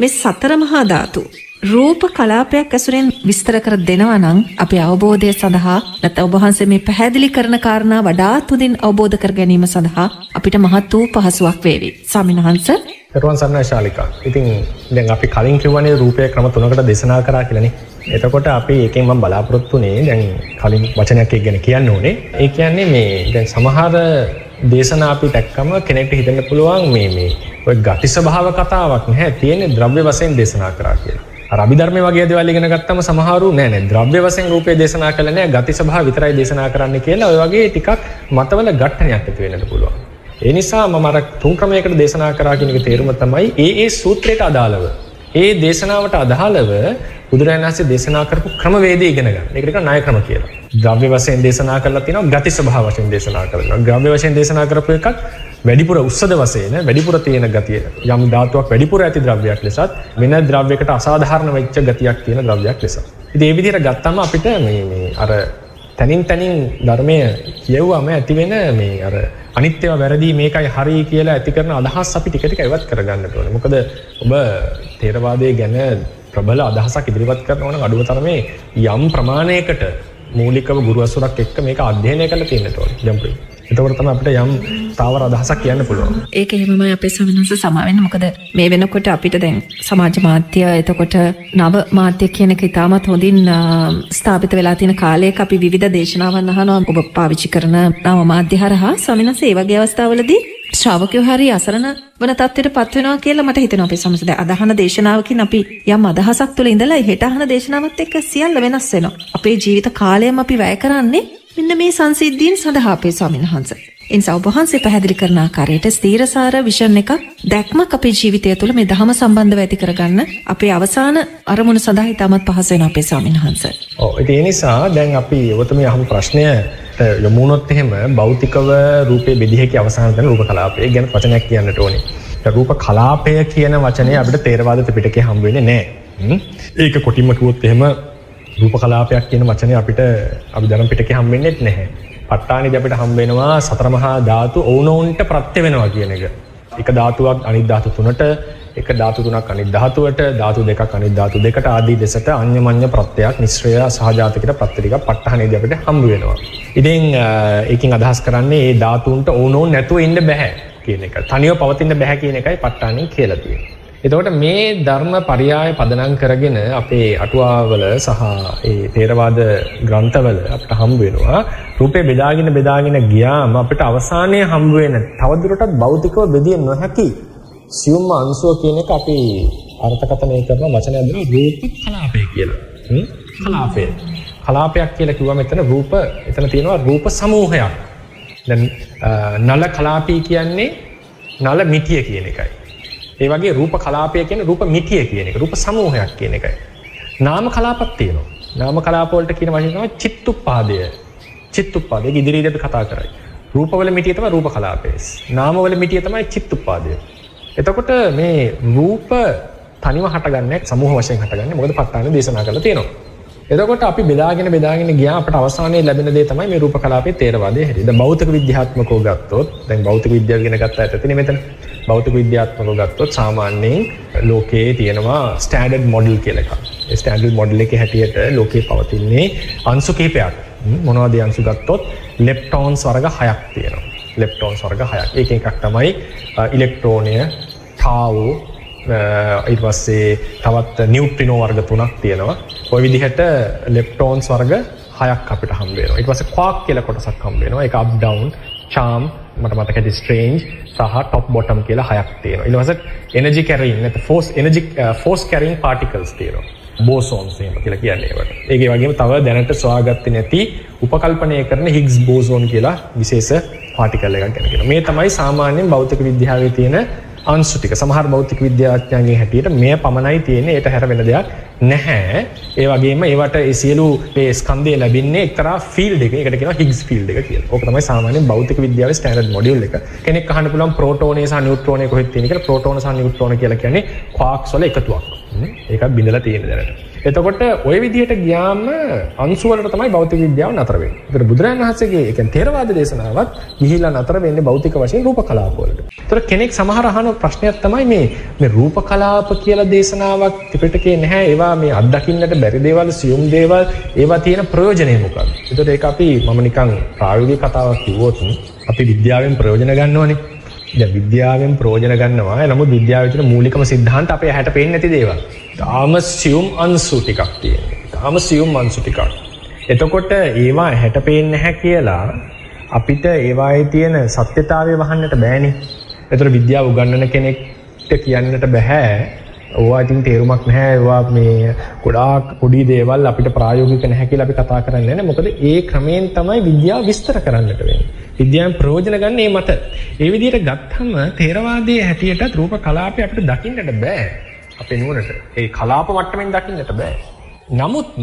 මේ සතර මහා ධාතු රූප කලාපයක් ඇසුරෙන් විස්තර කර දෙනවා නම් අපේ අවබෝධය සඳහා නැත්නම් ඔබ වහන්සේ මේ පැහැදිලි කරන කාරණා වඩාත් හොඳින් අවබෝධ කර ගැනීම සඳහා අපිට මහත් වූ පහසුවක් වේවි. ස්වාමීන් වහන්සේ පෙරුවන් සරණයි ශාලිකා. ඉතින් දැන් අපි කලින් කිව්වනේ රූපය ක්‍රම තුනකට දේශනා කරා කියලානේ. එතකොට අපි එකෙන් මම බලාපොරොත්තුනේ දැන් කලින් වචනයක් එක් ගැන කියන්න ඕනේ. ඒ කියන්නේ මේ දැන් සමහර දේශනා අපි දැක්කම කෙනෙක්ට හිතන්න පුළුවන් මේ මේ ඔය ගති ස්වභාව කතාවක් නැහැ. තියෙන්නේ ද්‍රව්‍ය වශයෙන් දේශනා කරා කියලා. අභිධර්ම වගේ දේවල් ඉගෙන ගත්තම සමහරු නෑ නෑ ද්‍රව්‍ය වශයෙන් රූපේ දේශනා කළා නෑ ගති ස්වභාව විතරයි දේශනා කරන්න කියලා ඔය වගේ ටිකක් මතවල ගැටණයක් ඇති වෙන්නත් පුළුවන්. ඒ නිසා මම අර තුන් ක්‍රමයකට දේශනා කරා කියන එක තේරුම තමයි ඒ ඒ සූත්‍රයට අදාළව ඒ දේශනාවට අදාළව බුදුරජාණන් වහන්සේ දේශනා කරපු ක්‍රමවේදය ඉගෙන ගන්න. ඒකට කියන ණය ක්‍රම කියලා. ද්‍රව්‍ය වශයෙන් දේශනා කරලා තියෙනවා, ගති ස්වභාව වශයෙන් දේශනා කරලා තියෙනවා. ද්‍රව්‍ය වශයෙන් දේශනා කරපු එකක් වැඩිපුර උස්සද වශයෙන් වැඩිපුර තියෙන ගතිය යම් ධාතුවක් වැඩිපුර ඇති ද්‍රව්‍යයක් ලෙසත් වෙන ද්‍රව්‍යයකට අසාධාරණ වෙච්ච ගතියක් තියෙන ද්‍රව්‍යයක් ලෙස. ඉතින් ඒ විදිහට ගත්තම අපිට මේ මේ අර තනින් තනින් ධර්මය කියවුවම ඇති වෙන මේ අර අනිත්‍යව වැරදි මේකයි හරි කියලා ඇති කරන අදහස් අපි ටික ටික ඉවත් කරගන්න ඕනේ. මොකද ඔබ තේරවාදය ගැන ප්‍රබල අදහසක් ඉදිරිපත් කරනවා නම් අඩුව තරමේ යම් ප්‍රමාණයකට මූලිකව ගුරු අසුරක් එක්ක මේක අධ්‍යයනය කරලා තියෙන්න ඕනේ. ජම්ප්‍රී. එතකොට තමයි අපිට යම් තාවර අදහසක් කියන්න පුළුවන්. ඒක එහෙමමයි අපේ සමනස සමාවෙන්න මොකද මේ වෙනකොට අපිට දැන් සමාජ මාධ්‍ය එතකොට නව මාධ්‍ය කියන එක ඉතාමත් හොඳින් ස්ථාපිත වෙලා තියෙන කාලයක අපි විවිධ දේශනාවන් අහනවා ඔබ පාවිච්චි කරන නව මාධ්‍ය හරහා සමිනස ඒ වගේ අවස්ථාවලදී ශ්‍රාවකයෝ හරි අසරණ වන තත්ත්වයට පත් වෙනවා කියලා මට හිතෙනවා අපේ සමසද අදහන දේශනාවකින් අපි යම් අදහසක් තුළ ඉඳලා හෙට අහන දේශනාවත් එක්ක සියල්ල වෙනස් වෙනවා. අපේ ජීවිත කාලයම අපි වැය කරන්නේ මෙන්න මේ සංසිද්ධීන් සඳහා අපේ ස්වාමීන් වහන්සේ. එනිසා ඔබ වහන්සේ පැහැදිලි කරන ආකාරයට ස්ථීරසාර විෂන් එකක් දැක්මක් අපේ ජීවිතය තුළ මේ ධහම සම්බන්ධව ඇති කරගන්න අපේ අවසාන අරමුණ සඳහා ඉතාමත් පහසු වෙන අපේ ස්වාමීන් වහන්සේ. ඔව් ඒ නිසා දැන් අපි ඔබතුමිය අහපු ප්‍රශ්නය යොමුණොත් එහෙම භෞතිකව රූපේ බෙදිහකි අවසාන තැන රූප කලාපය ගැන වචනයක් කියන්නට ඕනේ. රූප කලාපය කියන වචනය අපිට තේරවාද ත්‍රිපිටකේ හම්බ වෙන්නේ නැහැ. ඒක කොටින්ම කිව්වොත් එහෙම රූප කලාපයක් කියන වචනය අපිට අභිධරම් පිටක හම්බෙන්නෙත් නැහැ. පට්ටානි අපිට හම්බෙනවා සතරමහා ධාතු ඕනෝන්ට ප්‍රත්‍ය වෙනවා කියන එක. එක ධාතුවක් අනිත් ධාතු තුනට, එක ධාතු තුනක් අනිත් ධාතුවට, ධාතු දෙකක් අනිත් ධාතු දෙකට ආදී දෙසට අන්‍යමඤ්ඤ ප්‍රත්‍යක් නිස්සය සහජාතකිට ප්‍රත්‍ය ටික පට්ටානේදී අපිට හම්බ වෙනවා. ඉතින් ඒකෙන් අදහස් කරන්නේ මේ ධාතුන්ට ඕනෝන් නැතුව ඉන්න බෑ කියන එක. තනියව පවතින්න බෑ කියන එකයි පට්ටානේ කියලා තියෙන්නේ. එතකොට මේ ධර්ම පරියාය පදනම් කරගෙන අපේ අටුවාවල සහ ඒ තේරවාද ග්‍රන්ථවල අපිට හම්බ වෙනවා රූපේ බෙදාගෙන බෙදාගෙන ගියාම අපිට අවසානයේ හම්බ වෙන තවදුරටත් භෞතිකව බෙදිය නොහැකි සියුම් අංශුව කියන එක අපි අර්ථකථනය කරන වචනයක් දෙනවා රූප කලාපය කියලා. කලාපය. කලාපයක් කියලා කිව්වම එතන රූප එතන තියෙනවා රූප සමූහයක්. දැන් නල කලාපී කියන්නේ නල මිටිය කියන එකයි. ඒ වගේ රූප කලාපය කියන රූප මිටිය කියන එක රූප සමූහයක් කියන එකයි. නාම කලාපක් තියෙනවා. නාම කලාපවලට කියන වචනේ තමයි චිත්තුප්පාදය. චිත්තුප්පාදය ඉදිරියේදී අපි කතා කරයි. රූපවල මිටිය තමයි රූප කලාපය. නාමවල මිටිය තමයි චිත්තුප්පාදය. එතකොට මේ රූප තනිව හටගන්නේ සමූහ වශයෙන් හටගන්නේ මොකද ප ဋ ාණ දේශනා කරලා තියෙනවා. එතකොට අපි බෙදාගෙන බෙදාගෙන ගියා අපට අවසානයේ ලැබෙන දේ තමයි මේ රූප කලාපයේ තේරවාදයේ හැටි. දැන් භෞතික විද්‍යාත්මකව ගත්තොත් දැන් භෞතික විද්‍යාව ඉගෙන ගත්ත ඇතතිනේ මෙතන. භෞතික විද්‍යාත්මකව ගත්තොත් සාමාන්‍යයෙන් ලෝකයේ තියෙනවා ස්ටෑන්ඩඩ් මොඩල් කියලා එකක්. ඒ ස්ටෑන්ඩඩ් මොඩල් එකේ හැටියට ලෝකයේ පවතින්නේ අංශු කිහිපයක්. මොනවද අංශු ගත්තොත් ලෙප්ටෝන්ස් වර්ග 6ක් තියෙනවා. ලෙප්ටෝන්ස් වර්ග 6ක්. ඒක එකක් තමයි ඉලෙක්ට්‍රෝනය, ටාවෝ ඊට පස්සේ තවත් නිියුට්‍රිනෝ වර්ග තුනක් තියෙනවා. ඔය විදිහට ලෙප්ටෝන්ස් වර්ග හයක් අපිට හම්බ වෙනවා. ඊට පස්සේ ක්වාක් කියලා කොටසක් හම්බ වෙනවා. ඒක අප් ඩවුන්, චාම්, මට මතක ඇති ස්ට්‍රේන්ජ් සහ টොප් බොටම් කියලා හයක් තියෙනවා. ඊට පස්සේ එනර්ජි කැරින් නැත්නම් force energy force carrying particles තියෙනවා. බෝසෝන්ස් එහෙම කියලා කියන්නේ ඒවට. ඒකේ වගේම තව දැනට සොයාගත්තේ නැති උපකල්පනය කරන හිග්ස් බෝසෝන් කියලා විශේෂ පාටිකල් එකක් ගැන කියනවා. මේ තමයි සාමාන්‍යයෙන් භෞතික විද්‍යාවේ තියෙන අංශු ටික සමහර භෞතික විද්‍යාඥයන්ගේ හැටියට මෙය පමණයි තියෙන්නේ ඒට හැර වෙන දෙයක් නැහැ ඒ වගේම ඒවට ඒ සියලු මේ ස්කන්ධය ලැබෙන්නේ එක්තරා ෆීල්ඩ් එක ඒකට කියනවා හිග්ස් ෆීල්ඩ් එක කියලා. ඕක තමයි සාමාන්‍යයෙන් භෞතික විද්‍යාවේ ස්ටෑන්ඩඩ් මොඩියුල් එක. කෙනෙක් අහන්න පුළුවන් ප්‍රෝටෝනේ සහ නියුට්‍රෝනේ කොහෙද තියෙන්නේ කියලා ප්‍රෝටෝන සහ නියුට්‍රෝන කියලා කියන්නේ ක්වාක්ස් වල එකතුවක්. ඒක බිඳලා තියෙන දැනට. එතකොට ඔය විදිහට ගියාම අංශුවලට තමයි භෞතික විද්‍යාව නතර වෙන්නේ. ඒතර බුදුරජාණන් වහන්සේගේ ඒ කියන්නේ තේරවාද දේශනාවත් ගිහිලා නතර වෙන්නේ භෞතික වශයෙන් රූප කලාප වලට. ඒතර කෙනෙක් සමහර අහන ප්‍රශ්නයක් තමයි මේ මේ රූප කලාප කියලා දේශනාවක් ත්‍රිපිටකේ නැහැ. ඒවා මේ අත්දකින්නට බැරි දේවල්, සියුම් දේවල්, ඒවා තියෙන ප්‍රයෝජනය මොකක්ද? ඒතර ඒක අපි මම නිකන් ප්‍රායෝගික කතාවක් කිව්වොත් අපි විද්‍යාවෙන් ප්‍රයෝජන ගන්නවනේ. දැන් විද්‍යාවෙන් ප්‍රයෝජන ගන්නවා. නමුත් විද්‍යාවේ තියෙන මූලිකම સિદ્ધාන්ත අපේ හැට පේන්නේ නැති දේවල්. තාම සියුම් අංශු ටිකක් තියෙනවා. තාම සියුම් අංශු ටිකක්. එතකොට ඒවා හැට පේන්නේ නැහැ කියලා අපිට ඒවායේ තියෙන සත්‍යතාවය වහන්නට බෑනේ. ඒතර විද්‍යාව උගන්වන කෙනෙක්ට කියන්නට බෑ ඕවා ඉතින් තේරුමක් නැහැ. ඒවා මේ ගොඩාක් පොඩි දේවල් අපිට ප්‍රායෝගික නැහැ කියලා අපි කතා කරන්නේ නැහැ. මොකද ඒ ක්‍රමයෙන් තමයි විද්‍යාව විස්තර කරන්නට වෙන්නේ. විද්‍යාවෙන් ප්‍රයෝජන ගන්න මේ මත. ඒ විදිහට ගත්තම තේරවාදයේ හැටියට රූප කලාපය අපිට දකින්නට බෑ. අපේ නුවණට. ඒ කලාප මට්ටමින් දකින්නට බෑ. නමුත්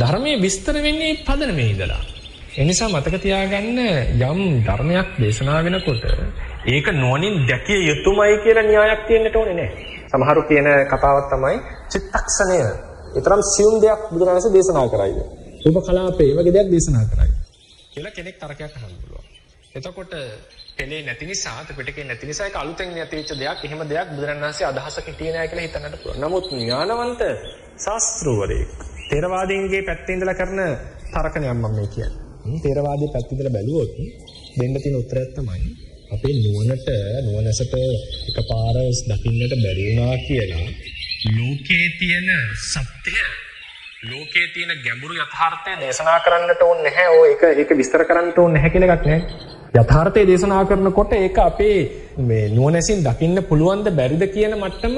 ධර්මයේ විස්තර වෙන්නේ පදනමේ ඉඳලා. එනිසා මතක තියාගන්න යම් ධර්මයක් දේශනා වෙනකොට ඒක නුවණින් දැකිය යුතුමයි කියලා න්‍යායක් තියෙන්නට ඕනේ නැහැ. සමහරු කියන කතාවක් තමයි චිත්තක්ෂණය. ඊතරම් සියුම් දෙයක් බුදුරජාණන්සේ දේශනා කරයිද? රූප කලාපේ වගේ දෙයක් දේශනා කරයි. කියලා කෙනෙක් තරකයක් අහන්න පුළුවන්. එතකොට පෙළේ නැති නිසා ත්‍රිපිටකේ නැති නිසා ඒක අලුතෙන් නැතිවෙච්ච දෙයක්. එහෙම දෙයක් බුදුරජාණන් වහන්සේ අදහසක හිටියේ නැහැ කියලා හිතන්නට පුළුවන්. නමුත් ඥානවන්ත ශාස්ත්‍රවරයෙක් තේරවාදීන්ගේ පැත්තේ ඉඳලා කරන තරකණයක් මම මේ කියන්නේ. තේරවාදී පැත්තේ ඉඳලා බැලුවොත් දෙන්න තියෙන උත්තරයක් තමයි අපේ නුවණට නුවණසට එකපාර දකින්නට බැරි වුණා කියලා ලෝකේ තියෙන සත්‍ය ලෝකේ තියෙන ගැඹුරු යථාර්ථය දේශනා කරන්නට ඕනේ නැහැ. ඕ ඒක ඒක විස්තර කරන්නට ඕනේ නැහැ කියලා එකක් නැහැ. යථාර්ථය දේශනා කරනකොට ඒක අපේ මේ නුවණැසින් දකින්න පුළුවන්ද බැරිද කියන මට්ටම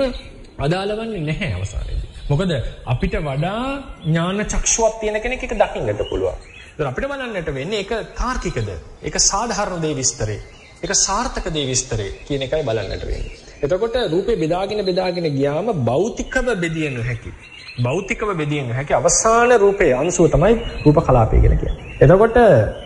අදාළවන්නේ නැහැ අවසානයේදී. මොකද අපිට වඩා ඥාන චක්ෂුවක් තියෙන කෙනෙක් ඒක දකින්නට පුළුවන්. ඒත් අපිට බලන්නට වෙන්නේ ඒක තාර්කිකද? ඒක සාධාරණ දේ විස්තරේ. ඒක සාර්ථක දේ විස්තරේ කියන එකයි බලන්නට වෙන්නේ. එතකොට රූපේ බෙදාගෙන බෙදාගෙන ගියාම භෞතිකව බෙදිය නොහැකි. භෞතිකව බෙදිය නොහැකි අවසාන රූපේ අංශුව තමයි රූප කලාපය කියලා කියන්නේ. එතකොට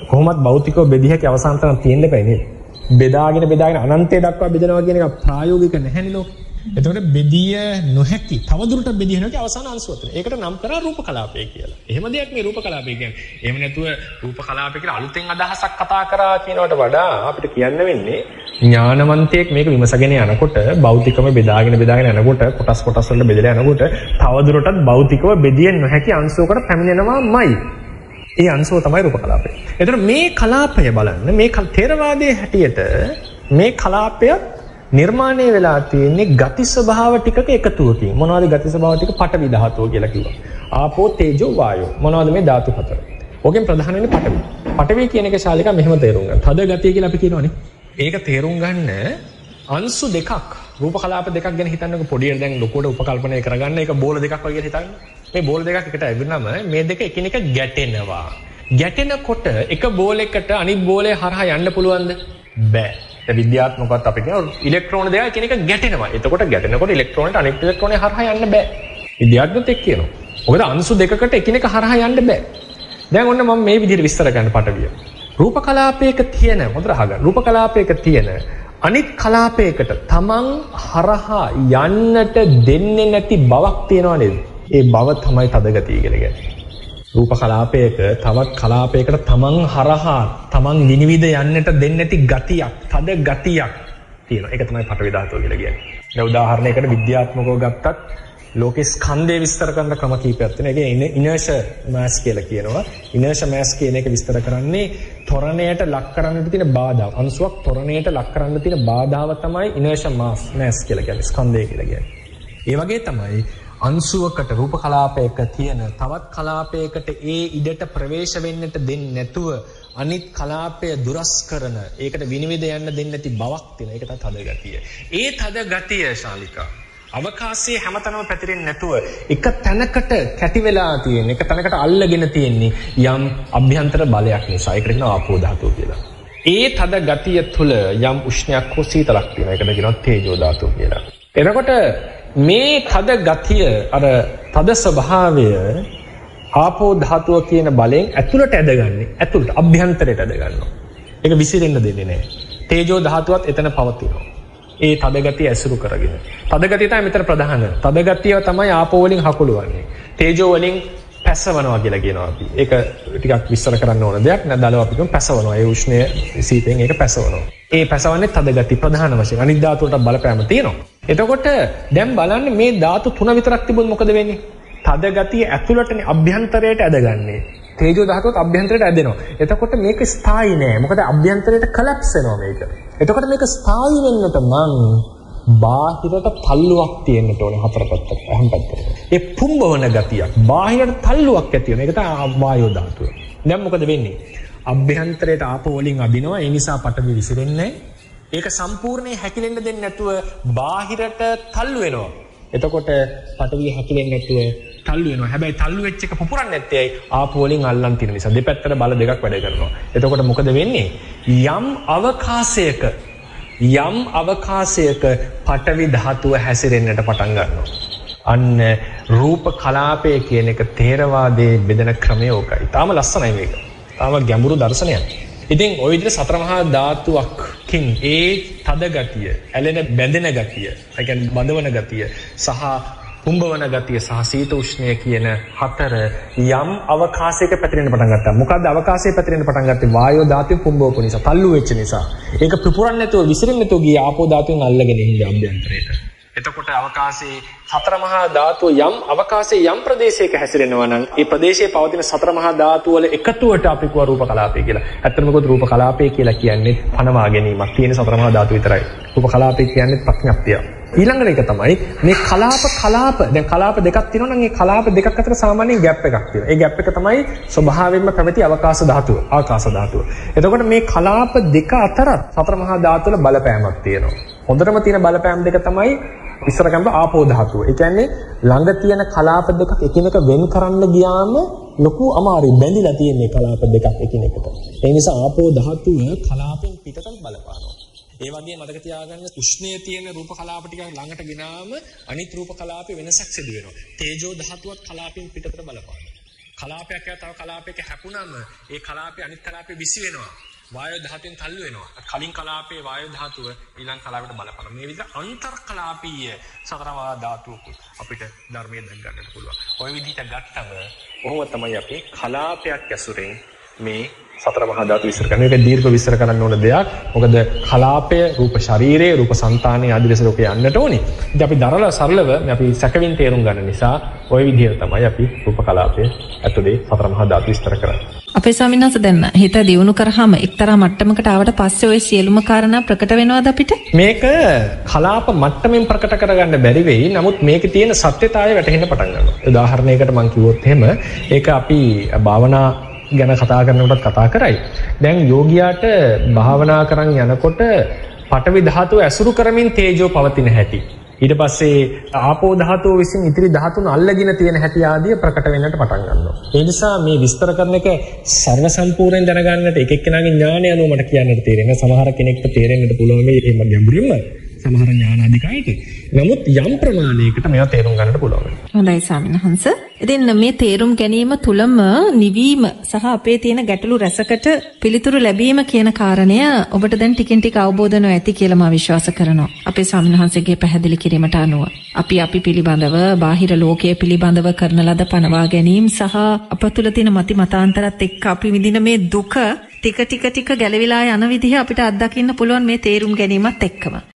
කොහොමත් භෞතිකව බෙදිය හැකි අවසාන තැන තියෙන්න බෑ නේද? බෙදාගෙන බෙදාගෙන අනන්තය දක්වා බෙදනවා කියන එක ප්‍රායෝගික නැහැනේ ලෝකෙ. එතකොට බෙදිය නොහැකි තවදුරටත් බෙදිය නොහැකි අවසාන අංශුව තමයි. ඒකට නම් කරා රූප කලාපය කියලා. එහෙම දෙයක් මේ රූප කලාපය කියන්නේ. එහෙම නැතුව රූප කලාපය කියලා අලුතෙන් අදහසක් කතා කරා කියනවට වඩා අපිට කියන්න වෙන්නේ ඥානවන්තයෙක් මේක විමසගෙන යනකොට භෞතිකම බෙදාගෙන බෙදාගෙන යනකොට කොටස් කොටස් වලට බෙදලා යනකොට තවදුරටත් භෞතිකව බෙදිය නොහැකි අංශුවකට පැමිණෙනවාමයි. ඒ අංශුව තමයි රූප කලාපය. එතකොට මේ කලාපය බලන්න මේ තේරවාදයේ හැටියට මේ කලාපයත් නිර්මාණය වෙලා තියෙන්නේ ගති ස්වභාව ටිකක එකතුවකින්. මොනවද ගති ස්වභාව ටික? පඨවි ධාතුව කියලා කිව්වා. ආපෝ තේජෝ වායෝ. මොනවද මේ ධාතු හතර? ඕකෙන් ප්‍රධාන වෙන්නේ පඨවි. පඨවි කියන එක ශාලිකා මෙහෙම තේරුම් ගන්න. තද ගතිය කියලා අපි කියනවනේ. ඒක තේරුම් ගන්න අංශු දෙකක් රූප කලාප දෙකක් ගැන හිතන්නකො පොඩියට දැන් ලොකුවට උපකල්පනය කරගන්න ඒක බෝල දෙකක් වගේ හිතන්න. මේ බෝල දෙකක් එකට ඇවිල්නම මේ දෙක එකිනෙක ගැටෙනවා. ගැටෙනකොට එක බෝලයකට අනිත් බෝලය හරහා යන්න පුළුවන්ද? බෑ. විද්‍යාත්මකවත් අපි කියන ඉලෙක්ට්‍රෝන දෙක එකිනෙක ගැටෙනවා. එතකොට ගැටෙනකොට ඉලෙක්ට්‍රෝනට අනිත් ඉලෙක්ට්‍රෝනය හරහා යන්න බෑ. විද්‍යාඥයොත් එක් කියනවා. මොකද අංශු දෙකකට එකිනෙක හරහා යන්න බෑ. දැන් ඔන්න මම මේ විදිහට විස්තර කරන්න පටවිය. රූප කලාපයක තියෙන හොඳට අහගන්න. රූප කලාපයක තියෙන අනිත් කලාපයකට තමන් හරහා යන්නට දෙන්නේ නැති බවක් තියෙනවා නේද? ඒ බව තමයි තදගතිය කියලා කියන්නේ. රූප කලාපයක තවත් කලාපයකට තමන් හරහා තමන් විනිවිද යන්නට දෙන්නේ නැති ගතියක්, තද ගතියක් තියෙනවා. ඒක තමයි පටවි ධාතුව කියලා කියන්නේ. දැන් උදාහරණයකට විද්‍යාත්මකව ගත්තත් ලෝකේ ස්කන්ධය විස්තර කරන ක්‍රම කීපයක් තියෙනවා. ඒකේ ඉනර්ෂ මාස් කියලා කියනවා. ඉනර්ෂ මාස් කියන එක විස්තර කරන්නේ ත්වරණයට ලක් කරන්නට තියෙන බාධා. අංශුවක් ත්වරණයට ලක් කරන්න තියෙන බාධාව තමයි ඉනර්ෂ මාස් මාස් කියලා කියන්නේ. ස්කන්ධය කියලා කියන්නේ. ඒ වගේ තමයි අංශුවකට රූප කලාපයක තියෙන තවත් කලාපයකට ඒ ඉඩට ප්‍රවේශ වෙන්නට දෙන්නේ නැතුව අනිත් කලාපය දුරස් කරන ඒකට විනිවිද යන්න දෙන්නේ නැති බවක් තියෙන. ඒක තමයි තද ගතිය. ඒ තද ගතිය ශාලිකා අවකාශයේ හැමතැනම පැතිරෙන්නේ නැතුව එක තැනකට කැටි වෙලා තියෙන එක තැනකට අල්ලගෙන තියෙන්නේ යම් අභ්‍යන්තර බලයක් නිසා ඒකට කියනවා ආපෝ ධාතුව කියලා. ඒ තද ගතිය තුළ යම් උෂ්ණයක් හෝ සීතලක් තියෙනවා. ඒකට කියනවා තේජෝ ධාතුව කියලා. එතකොට මේ තද ගතිය අර තද ස්වභාවය ආපෝ ධාතුව කියන බලයෙන් ඇතුළට ඇදගන්නේ. ඇතුළට අභ්‍යන්තරයට ඇදගන්නවා. ඒක විසිරෙන්න දෙන්නේ නැහැ. තේජෝ ධාතුවත් එතන පවතිනවා. ඒ තදගතිය ඇසුරු කරගෙන. තදගතිය තමයි මෙතන ප්‍රධාන. තදගතිය තමයි ආපෝ වලින් හකුලවන්නේ. තේජෝ වලින් පැසවනවා කියලා කියනවා අපි. ඒක ටිකක් විස්තර කරන්න ඕන දෙයක්. නැදලව අපි කියමු පැසවනවා. ඒ උෂ්ණය සීතෙන් ඒක පැසවනවා. ඒ පැසවන්නේ තදගති ප්‍රධාන වශයෙන්. අනිත් ධාතු වලට බලපෑම තියෙනවා. එතකොට දැන් බලන්න මේ ධාතු තුන විතරක් තිබුණ මොකද වෙන්නේ? තදගතිය ඇතුළටනේ අභ්‍යන්තරයට ඇදගන්නේ. තේජෝ ධාතුවත් අභ්‍යන්තරයට ඇදෙනවා. එතකොට මේක ස්ථායි නෑ. මොකද අභ්‍යන්තරයට කලැප්ස් වෙනවා මේක. එතකොට මේක ස්ථායි වෙන්නට මං බාහිරට තල්ලුවක් තියෙන්නට ඕනේ හතර පැත්තට අහම් පැත්තට. ඒ පුම්බවන ගතියක් බාහිරට තල්ලුවක් ඇති වෙන එක තමයි වායෝ ධාතුව. දැන් මොකද වෙන්නේ? අභ්‍යන්තරයට ආපෝ වලින් අදිනවා. ඒ නිසා පටවි විසිරෙන්නේ ඒක සම්පූර්ණයෙන් හැකිලෙන්න දෙන්නේ නැතුව බාහිරට තල්ලු වෙනවා. එතකොට පටවිය හැකිලෙන්නේ නැතුව තල්ලු වෙනවා. හැබැයි තල්ලු වෙච්ච එක පුපුරන්නේ නැත්තේ ඇයි? ආපෝ වලින් අල්ලන් තියෙන නිසා. දෙපැත්තට බල දෙකක් වැඩ කරනවා. එතකොට මොකද වෙන්නේ? යම් අවකාශයක යම් අවකාශයක පටවි ධාතුව හැසිරෙන්නට පටන් ගන්නවා. අන්න රූප කලාපය කියන එක තේරවාදයේ බෙදෙන ක්‍රමය ඕකයි. තාම ලස්සනයි මේක. තාම ගැඹුරු දර්ශනයක්. ඉතින් ওই විදිහට සතර මහා ධාතුවක්කින් ඒ තද ගතිය, ඇලෙන බැඳෙන ගතිය, ඒ කියන්නේ බඳවන ගතිය සහ පුම්බවන ගතිය සහ සීත උෂ්ණය කියන හතර යම් අවකාශයක පැතිරෙන්න පටන් ගත්තා. මොකද්ද අවකාශයේ පැතිරෙන්න පටන් ගත්තේ? වායෝ ධාතුවේ පුම්බවපු නිසා, තල්ලු වෙච්ච නිසා. ඒක පිපුරන්නේ නැතුව විසිරෙන්නේ නැතුව ගියේ ආපෝ ධාතුවෙන් අල්ලගෙන ඉන්නේ අභ්‍යන්තරයට. එතකොට අවකාශයේ සතර මහා ධාතුව යම් අවකාශයේ යම් ප්‍රදේශයක හැසිරෙනවා නම් ඒ ප්‍රදේශයේ පවතින සතර මහා ධාතු වල එකතුවට අපි කියව රූප කලාපය කියලා. ඇත්තටම මොකද රූප කලාපය කියලා කියන්නේ පනවා ගැනීමක් තියෙන සතර මහා ධාතු විතරයි. රූප කලාපය කියන්නේ ප්‍රඥප්තිය. ඊළඟට එක තමයි මේ කලාප කලාප දැන් කලාප දෙකක් තියෙනවා නම් ඒ කලාප දෙකක් අතර සාමාන්‍යයෙන් ગેප් එකක් තියෙනවා. ඒ ગેප් එක තමයි ස්වභාවයෙන්ම පැවති අවකාශ ධාතුව, ආකාශ ධාතුව. එතකොට මේ කලාප දෙක අතර සතර මහා ධාතු වල බලපෑමක් තියෙනවා. හොඳටම තියෙන බලපෑම් දෙක තමයි ඉස්සර ගන්න ආපෝ ධාතුව. ඒ කියන්නේ ළඟ තියෙන කලාප දෙකක් එකිනෙක වෙන් කරන්න ගියාම ලොකු අමාරුයි බැඳිලා තියෙන කලාප දෙකක් එකිනෙකට. ඒ නිසා ආපෝ ධාතුව කලාපෙන් පිටතට බලපානවා. ඒ වගේ මතක තියාගන්න උෂ්ණයේ තියෙන රූප කලාප ටික ළඟට ගෙනාම අනිත් රූප කලාපේ වෙනසක් සිදු වෙනවා. තේජෝ ධාතුවත් කලාපෙන් පිටතට බලපානවා. කලාපයක් තව කලාපයක හැපුණම ඒ කලාපේ අනිත් කලාපේ විසි වෙනවා. වායෝ ධාතුවෙන් තල්ලු වෙනවා. කලින් කලාපේ වායෝ ධාතුව ඊළඟ කලාපයට බලපානවා. මේ විදිහට අන්තර් කලාපීය සතරමහා ධාතුවකුත් අපිට ධර්මයේ දැක් ගන්නට පුළුවන්. ওই විදිහට ගත්තම කොහොම තමයි අපි කලාපයක් ඇසුරෙන් මේ සතර මහා ධාතු විස්තර කරනවා. ඒක දීර්ඝ විස්තර කරන්න ඕන දෙයක්. මොකද කලාපය, රූප ශරීරය, රූප సంతානයේ ආදි ලෙස ලෝකේ යන්නට ඕනේ. ඉතින් අපි දරල සරලව මේ අපි සැකවින් තේරුම් ගන්න නිසා ওই විදිහට තමයි අපි රූප කලාපය ඇතුලේ සතර මහා ධාතු විස්තර කරන්නේ. අපේ ස්වාමීන් වහන්සේ දැන් හිත දියුණු කරාම එක්තරා මට්ටමකට ආවට පස්සේ ওই සියලුම කාරණා ප්‍රකට වෙනවද අපිට? මේක කලාප මට්ටමින් ප්‍රකට කරගන්න බැරි වෙයි. නමුත් මේකේ තියෙන සත්‍යතාවය වැටහෙන්න පටන් ගන්නවා. උදාහරණයකට මම කිව්වොත් එහෙම ඒක අපි භාවනා ගැන කතා කරනකොටත් කතා කරයි. දැන් යෝගියාට භාවනා කරන් යනකොට පටවි ධාතුව ඇසුරු කරමින් තේජෝ පවතින හැටි. ඊට පස්සේ ආපෝ ධාතුව විසින් ඉතිරි ධාතුන් අල්ලගෙන තියෙන හැටි ආදිය ප්‍රකට වෙන්නට පටන් ගන්නවා. ඒ නිසා මේ විස්තර කරන එක සර්ව සම්පූර්ණයෙන් දැනගන්නට එක එක්කෙනාගේ ඥානය අනුව මට කියන්නට තේරෙනවා. සමහර කෙනෙක්ට තේරෙන්නට පුළුවන් මේ එහෙම ගැඹුරින්ම සමහර ඥාන අධිකායිට. නමුත් යම් ප්‍රමාණයකට මේවා තේරුම් ගන්නට පුළුවන්. හොඳයි ස්වාමීන් වහන්ස. ඉතින් මේ තේරුම් ගැනීම තුලම නිවීම සහ අපේ තියෙන ගැටලු රැසකට පිළිතුරු ලැබීම කියන කාරණය ඔබට දැන් ටිකෙන් ටික අවබෝධ වෙනවා ඇති කියලා මම විශ්වාස කරනවා. අපේ ස්වාමීන් වහන්සේගේ පැහැදිලි කිරීමට අනුව අපි අපි පිළිබඳව බාහිර ලෝකයේ පිළිබඳව කරන ලද පනවා ගැනීම සහ අප තුළ තියෙන මති මතාන්තරත් එක්ක අපි විඳින මේ දුක ටික ටික ටික ගැලවිලා යන විදිහ අපිට අත්දකින්න පුළුවන් මේ තේරුම් ගැනීමත් එක්කම.